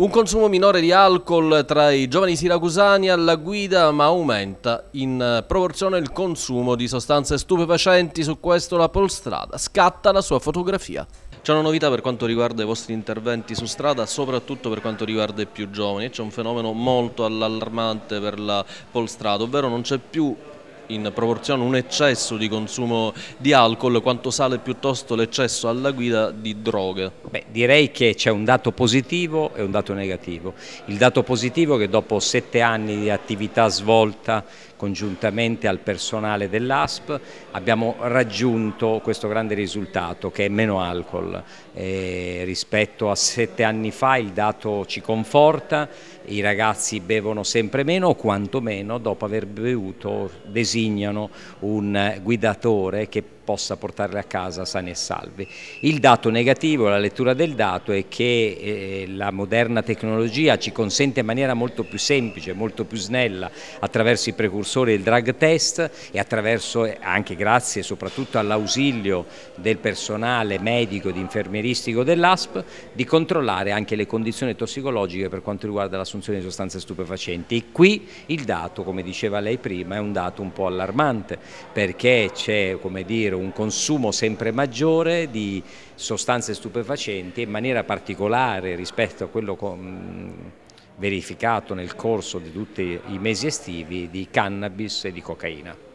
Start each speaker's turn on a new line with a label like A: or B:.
A: Un consumo minore di alcol tra i giovani siracusani alla guida ma aumenta in proporzione il consumo di sostanze stupefacenti, su questo la Polstrada scatta la sua fotografia. C'è una novità per quanto riguarda i vostri interventi su strada, soprattutto per quanto riguarda i più giovani, c'è un fenomeno molto allarmante per la Polstrada, ovvero non c'è più in proporzione un eccesso di consumo di alcol quanto sale piuttosto l'eccesso alla guida di droghe?
B: Beh, direi che c'è un dato positivo e un dato negativo. Il dato positivo è che dopo sette anni di attività svolta congiuntamente al personale dell'ASP abbiamo raggiunto questo grande risultato che è meno alcol. E rispetto a sette anni fa il dato ci conforta, i ragazzi bevono sempre meno o quantomeno dopo aver bevuto designano un guidatore che possa portarli a casa sani e salvi. Il dato negativo, la lettura del dato è che eh, la moderna tecnologia ci consente in maniera molto più semplice, molto più snella attraverso i precursori del drug test e attraverso anche grazie soprattutto all'ausilio del personale medico ed infermieristico dell'ASP di controllare anche le condizioni tossicologiche per quanto riguarda l'assunzione di sostanze stupefacenti e qui il dato come diceva lei prima è un dato un po' allarmante perché c'è come dire un consumo sempre maggiore di sostanze stupefacenti in maniera particolare rispetto a quello verificato nel corso di tutti i mesi estivi di cannabis e di cocaina.